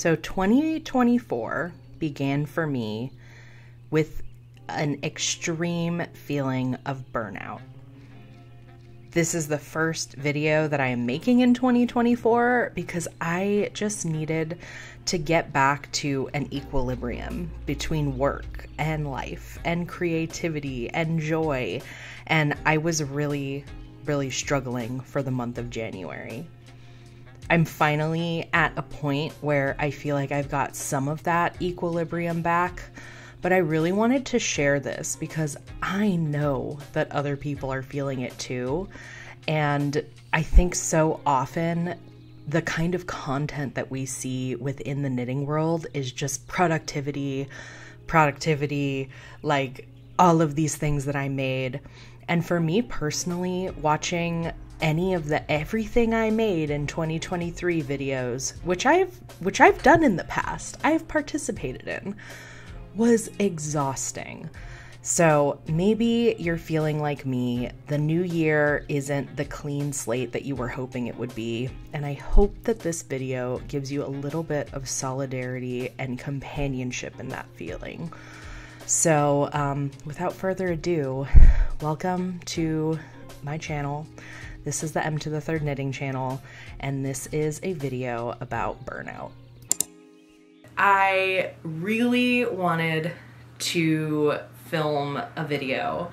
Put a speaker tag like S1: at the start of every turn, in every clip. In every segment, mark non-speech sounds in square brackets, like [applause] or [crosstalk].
S1: So 2024 began for me with an extreme feeling of burnout. This is the first video that I am making in 2024 because I just needed to get back to an equilibrium between work and life and creativity and joy. And I was really, really struggling for the month of January. I'm finally at a point where I feel like I've got some of that equilibrium back but I really wanted to share this because I know that other people are feeling it too. And I think so often the kind of content that we see within the knitting world is just productivity, productivity, like all of these things that I made. And for me personally, watching any of the everything I made in 2023 videos, which I've which I've done in the past, I've participated in was exhausting. So maybe you're feeling like me. The new year isn't the clean slate that you were hoping it would be. And I hope that this video gives you a little bit of solidarity and companionship in that feeling. So, um, without further ado, welcome to my channel. This is the Emtothethird knitting channel, and this is a video about burnout. I really wanted to film a video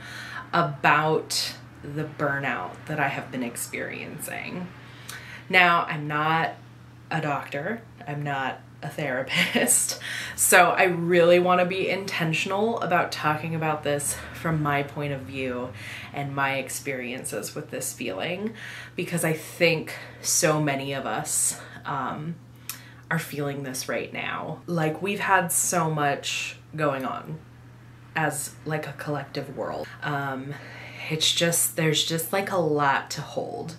S1: about the burnout that I have been experiencing. Now, I'm not a doctor, I'm not a therapist, [laughs] so I really want to be intentional about talking about this from my point of view and my experiences with this feeling because I think so many of us um, are feeling this right now. Like we've had so much going on as like a collective world. Um it's just there's just like a lot to hold.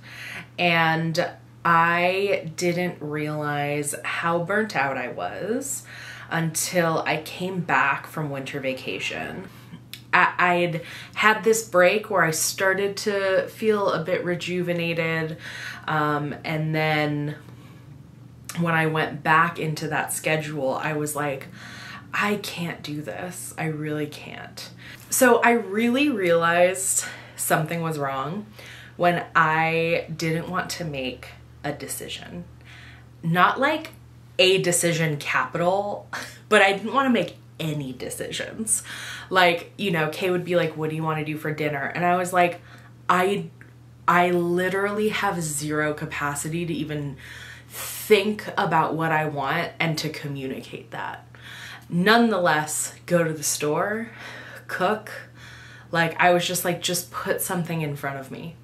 S1: And I didn't realize how burnt out I was until I came back from winter vacation. I, would had this break where I started to feel a bit rejuvenated, um, and then when I went back into that schedule, I was like, I can't do this. I really can't. So I really realized something was wrong when I didn't want to make a decision. Not like a decision capital, [laughs] but I didn't want to make any decisions. Like, you know, Kay would be like, "What do you want to do for dinner?" And I was like, "I I literally have zero capacity to even think about what I want and to communicate that. Nonetheless, go to the store, cook. Like, I was just like, just put something in front of me.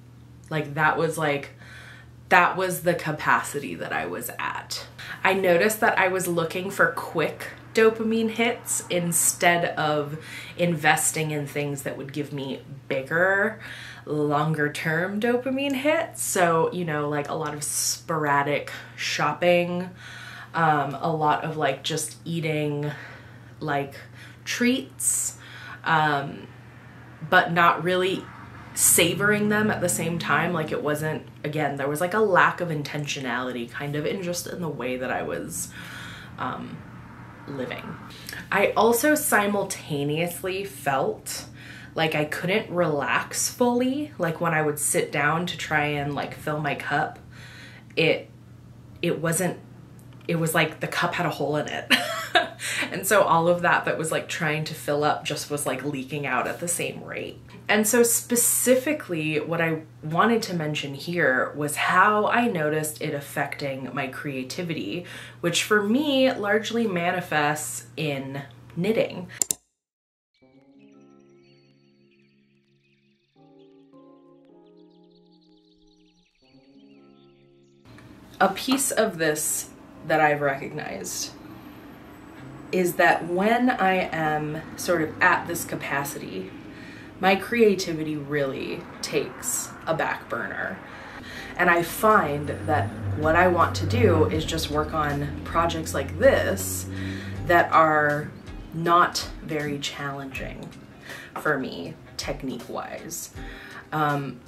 S1: Like, that was like, that was the capacity that I was at. I noticed that I was looking for quick dopamine hits instead of investing in things that would give me bigger longer term dopamine hits. So, you know, like a lot of sporadic shopping, um, a lot of like just eating like treats, um, but not really savoring them at the same time. Like it wasn't, again, there was like a lack of intentionality kind of in just in the way that I was um, living. I also simultaneously felt like I couldn't relax fully. Like when I would sit down to try and like fill my cup, it it wasn't it was like the cup had a hole in it. [laughs] and so all of that that was like trying to fill up just was like leaking out at the same rate. And so specifically what I wanted to mention here was how I noticed it affecting my creativity, which for me largely manifests in knitting. a piece of this that I've recognized is that when I am sort of at this capacity, my creativity really takes a back burner. And I find that what I want to do is just work on projects like this that are not very challenging for me technique wise. Um,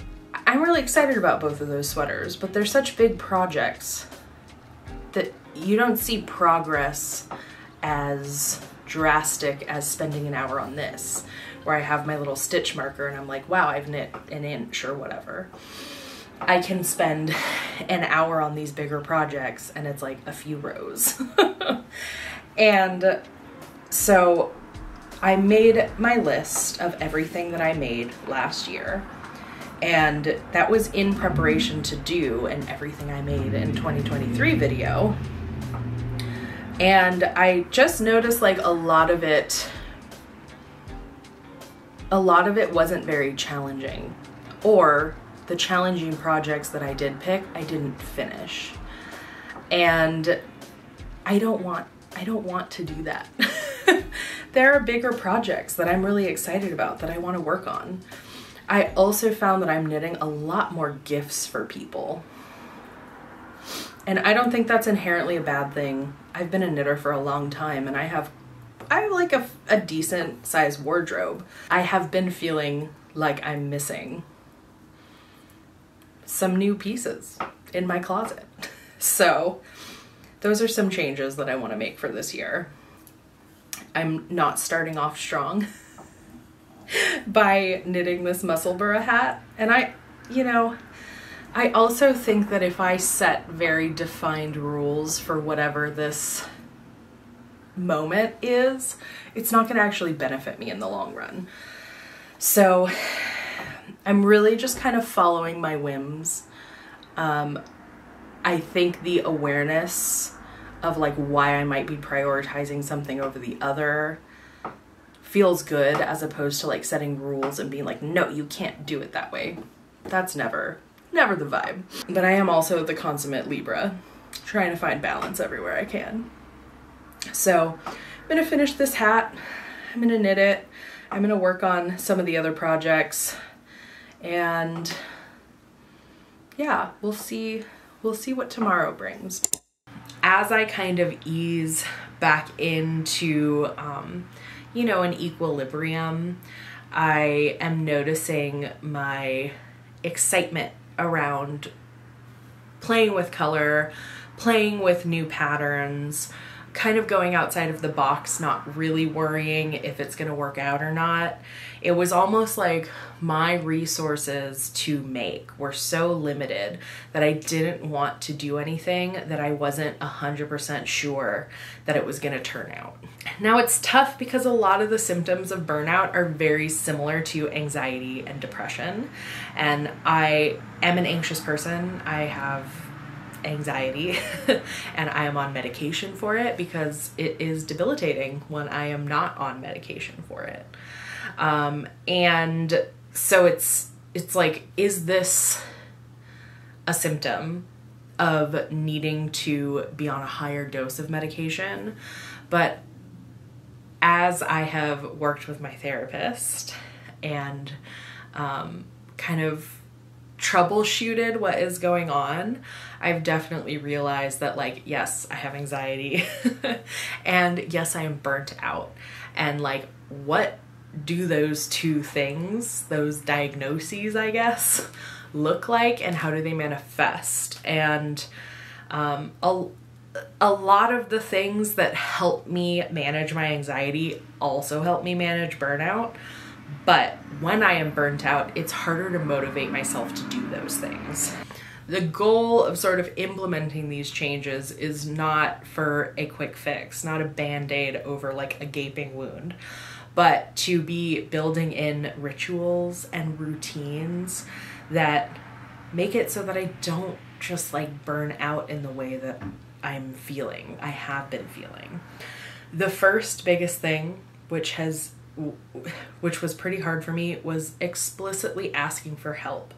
S1: I'm really excited about both of those sweaters, but they're such big projects that you don't see progress as drastic as spending an hour on this, where I have my little stitch marker and I'm like, wow, I've knit an inch or whatever. I can spend an hour on these bigger projects and it's like a few rows. [laughs] and so I made my list of everything that I made last year. And that was in preparation to do an everything I made in 2023 video. And I just noticed like a lot of it a lot of it wasn't very challenging or the challenging projects that I did pick, I didn't finish. And I don't want I don't want to do that. [laughs] there are bigger projects that I'm really excited about that I want to work on. I also found that I'm knitting a lot more gifts for people. And I don't think that's inherently a bad thing. I've been a knitter for a long time and I have I have like a, a decent size wardrobe. I have been feeling like I'm missing some new pieces in my closet. [laughs] So, those are some changes that I want to make for this year. I'm not starting off strong [laughs] by knitting this Musselburgh hat. And I, you know, I also think that if I set very defined rules for whatever this moment is, it's not going to actually benefit me in the long run. So I'm really just kind of following my whims. Um, I think the awareness of like why I might be prioritizing something over the other feels good as opposed to like setting rules and being like, no, you can't do it that way. That's never, never the vibe. But I am also the consummate Libra, trying to find balance everywhere I can. So I'm gonna finish this hat. I'm gonna knit it. I'm gonna work on some of the other projects and yeah, we'll see we'll see what tomorrow brings. As I kind of ease back into um, you know, an equilibrium, I am noticing my excitement around playing with color, playing with new patterns, kind of going outside of the box, not really worrying if it's going to work out or not. It was almost like my resources to make were so limited that I didn't want to do anything that I wasn't 100% sure that it was going to turn out. Now it's tough because a lot of the symptoms of burnout are very similar to anxiety and depression. And I am an anxious person. I have anxiety [laughs] and I am on medication for it because it is debilitating when I am not on medication for it. Um, and so it's it's like is this a symptom of needing to be on a higher dose of medication? But as I have worked with my therapist and um, kind of troubleshooted what is going on, I've definitely realized that, like, yes, I have anxiety, [laughs] and yes, I am burnt out. And, like, what do those two things, those diagnoses, I guess, [laughs] look like, and how do they manifest? And um, a, a lot of the things that help me manage my anxiety also help me manage burnout. But when I am burnt out, it's harder to motivate myself to do those things. The goal of sort of implementing these changes is not for a quick fix, not a band aid over like a gaping wound, but to be building in rituals and routines that make it so that I don't just like burn out in the way that I'm feeling, I have been feeling. The first biggest thing, which has which was pretty hard for me, was explicitly asking for help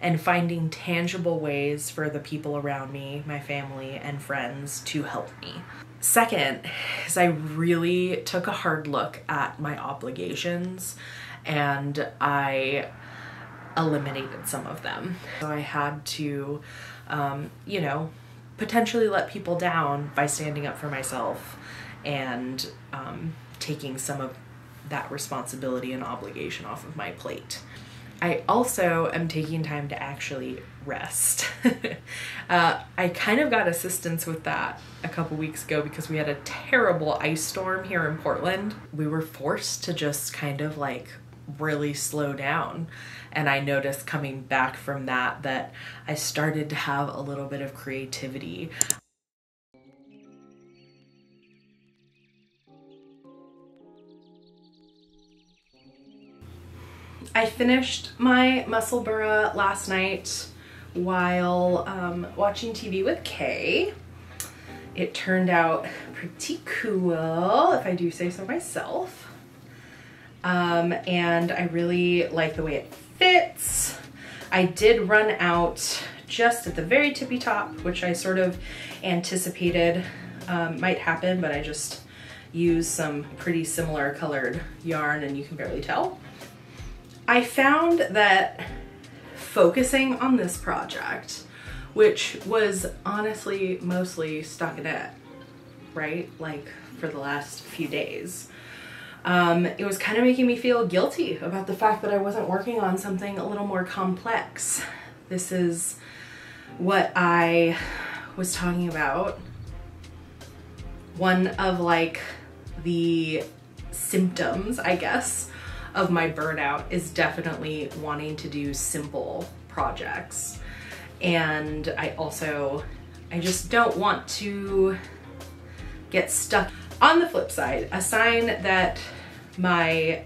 S1: and finding tangible ways for the people around me, my family, and friends to help me. Second is I really took a hard look at my obligations and I eliminated some of them. So I had to, um, you know, potentially let people down by standing up for myself and um, taking some of that responsibility and obligation off of my plate. I also am taking time to actually rest. [laughs] Uh, I kind of got assistance with that a couple weeks ago because we had a terrible ice storm here in Portland. We were forced to just kind of like really slow down. And I noticed coming back from that that I started to have a little bit of creativity. I finished my Musselburgh last night while um, watching TV with Kay. It turned out pretty cool, if I do say so myself. Um, and I really like the way it fits. I did run out just at the very tippy top, which I sort of anticipated um, might happen, but I just used some pretty similar colored yarn and you can barely tell. I found that focusing on this project, which was honestly mostly stockinette, right? Like for the last few days. Um, it was kind of making me feel guilty about the fact that I wasn't working on something a little more complex. This is what I was talking about. One of like the symptoms, I guess, of my burnout is definitely wanting to do simple projects. And I also, I just don't want to get stuck. On the flip side, a sign that my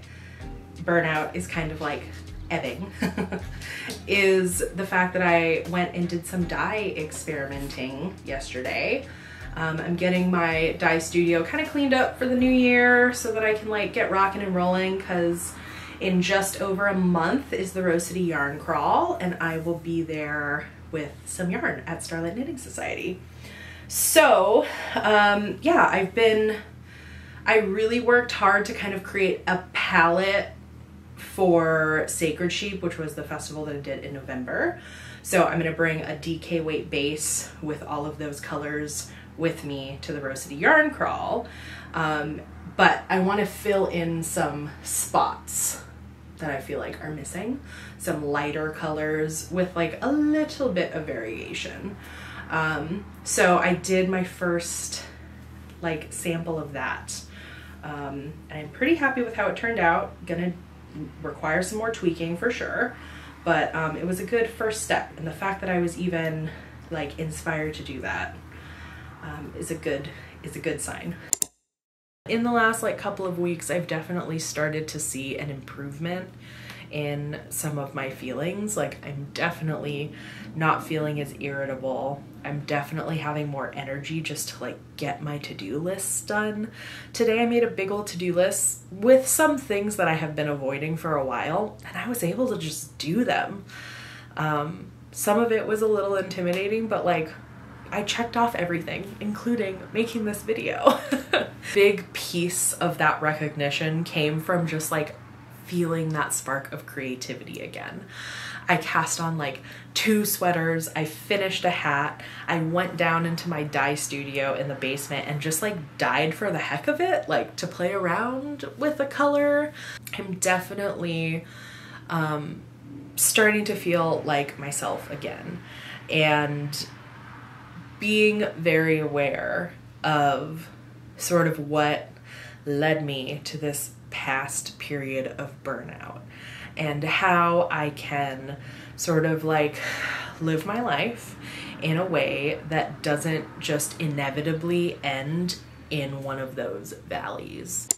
S1: burnout is kind of like ebbing [laughs] is the fact that I went and did some dye experimenting yesterday. Um, I'm getting my dye studio kind of cleaned up for the new year so that I can like get rocking and rolling because in just over a month is the Rose City Yarn Crawl and I will be there with some yarn at Starlight Knitting Society. So um, yeah, I've been, I really worked hard to kind of create a palette for Sacred Sheep, which was the festival that I did in November. So I'm gonna bring a DK weight base with all of those colors with me to the Rose City Yarn Crawl. Um, but I wanna fill in some spots that I feel like are missing. Some lighter colors with like a little bit of variation. Um, so I did my first like sample of that. Um, and I'm pretty happy with how it turned out. Gonna require some more tweaking for sure, but um, it was a good first step. And the fact that I was even like inspired to do that um, is a good is a good sign. In the last like couple of weeks, I've definitely started to see an improvement in some of my feelings. Like I'm definitely not feeling as irritable. I'm definitely having more energy just to like get my to-do list done. Today I made a big old to-do list with some things that I have been avoiding for a while and I was able to just do them. Um, some of it was a little intimidating, but like I checked off everything, including making this video. [laughs] Big piece of that recognition came from just like feeling that spark of creativity again. I cast on like two sweaters, I finished a hat, I went down into my dye studio in the basement and just like dyed for the heck of it, like to play around with the color. I'm definitely um, starting to feel like myself again. And being very aware of sort of what led me to this past period of burnout and how I can sort of like live my life in a way that doesn't just inevitably end in one of those valleys.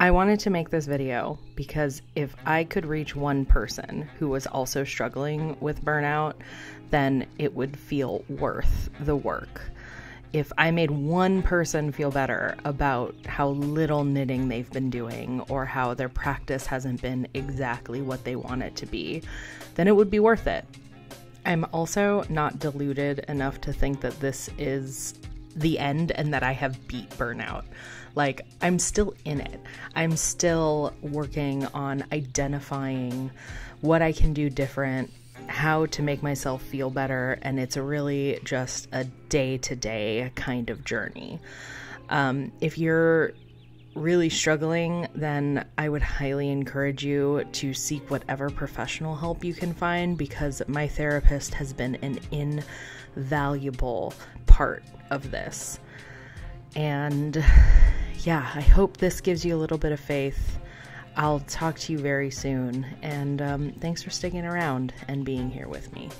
S1: I wanted to make this video because if I could reach one person who was also struggling with burnout, then it would feel worth the work. If I made one person feel better about how little knitting they've been doing or how their practice hasn't been exactly what they want it to be, then it would be worth it. I'm also not deluded enough to think that this is the end and that I have beat burnout. Like, I'm still in it. I'm still working on identifying what I can do different, how to make myself feel better, and it's really just a day to day kind of journey. Um, if you're really struggling, then I would highly encourage you to seek whatever professional help you can find because my therapist has been an invaluable part of this. And yeah, I hope this gives you a little bit of faith. I'll talk to you very soon. And um, thanks for sticking around and being here with me.